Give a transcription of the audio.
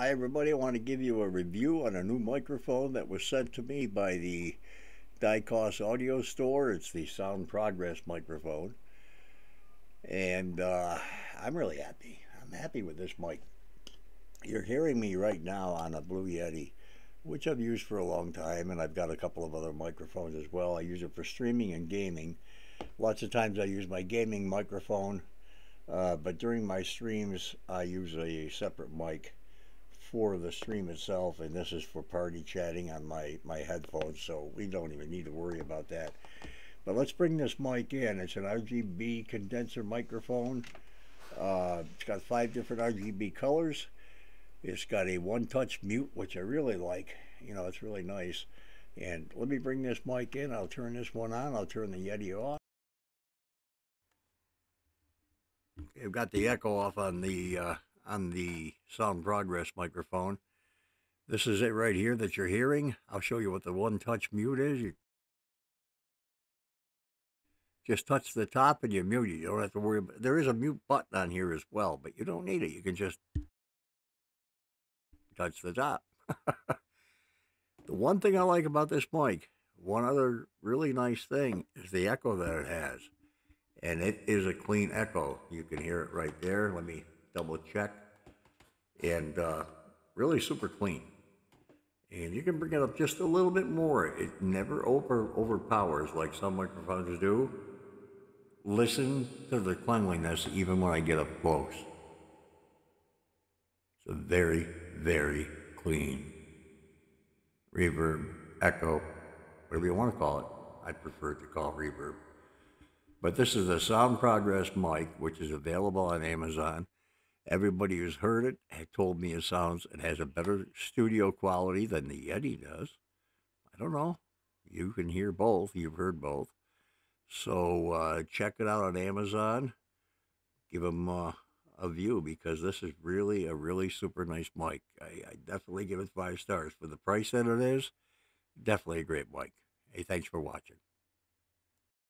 Hi, everybody. I want to give you a review on a new microphone that was sent to me by the Dicos Audio Store. It's the Sound Progress microphone. And uh, I'm really happy. I'm happy with this mic. You're hearing me right now on a Blue Yeti, which I've used for a long time, and I've got a couple of other microphones as well. I use it for streaming and gaming. Lots of times I use my gaming microphone, uh, but during my streams I use a separate mic for the stream itself, and this is for party chatting on my, my headphones, so we don't even need to worry about that. But let's bring this mic in. It's an RGB condenser microphone. Uh, it's got five different RGB colors. It's got a one-touch mute, which I really like. You know, it's really nice. And let me bring this mic in. I'll turn this one on. I'll turn the Yeti off. I've got the echo off on the uh, on the Sound Progress microphone. This is it right here that you're hearing. I'll show you what the one-touch mute is. You just touch the top and you mute it. You don't have to worry about There is a mute button on here as well, but you don't need it. You can just touch the top. the one thing I like about this mic, one other really nice thing, is the echo that it has. And it is a clean echo. You can hear it right there. Let me double check, and uh, really super clean. And you can bring it up just a little bit more. It never over overpowers like some microphones do. Listen to the cleanliness even when I get up close. It's a very, very clean reverb, echo, whatever you want to call it. I prefer to call reverb. But this is a Sound Progress mic, which is available on Amazon. Everybody who's heard it had told me it sounds, it has a better studio quality than the Yeti does. I don't know. You can hear both. You've heard both. So uh, check it out on Amazon. Give them uh, a view because this is really a really super nice mic. I, I definitely give it five stars for the price that it is. Definitely a great mic. Hey, thanks for watching.